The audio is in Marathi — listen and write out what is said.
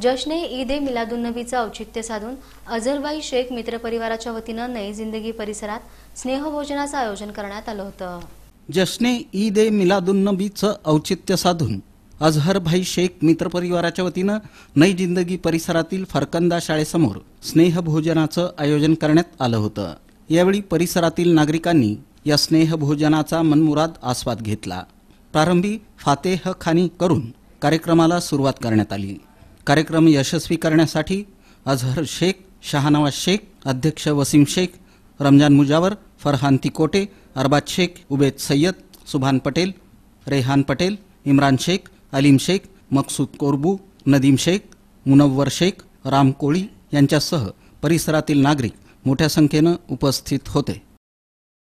जशने ईद ए मिलादुन्नबीचं औचित्य साधून अझरबाई शेख मित्रपरिवाराच्या वतीनं नई जिंदगी परिसरात स्नेहभोजनाचं आयोजन करण्यात आलं होतं. जश्ने ईद ए मिलादुन्नबीचं औचित्य साधून अझहरभाई शेख मित्रपरिवाराच्या वतीनं नई जिंदगी परिसरातील फरकंदा शाळेसमोर स्नेहभोजनाचं आयोजन करण्यात आलं होतं. यावेळी परिसरातील नागरिकांनी या स्नेहभोजनाचा मनमुराद आस्वाद घेतला. प्रारंभी फातेह खानी करून कार्यक्रमाला सुरुवात करण्यात आली. कार्यक्रम यशस्वी करण्यासाठी अझहर शेख शहानवाज शेख अध्यक्ष वसीम शेख रमजान मुजावर फरहान तिकोटे अरबाज शेख उबेद सय्यद सुभान पटेल रेहान पटेल इम्रान शेख अलीम शेख मकसूद कोरबू नदीम शेख मुनव्वर शेख राम कोळी यांच्यासह परिसरातील नागरिक मोठ्या संख्येनं उपस्थित होते.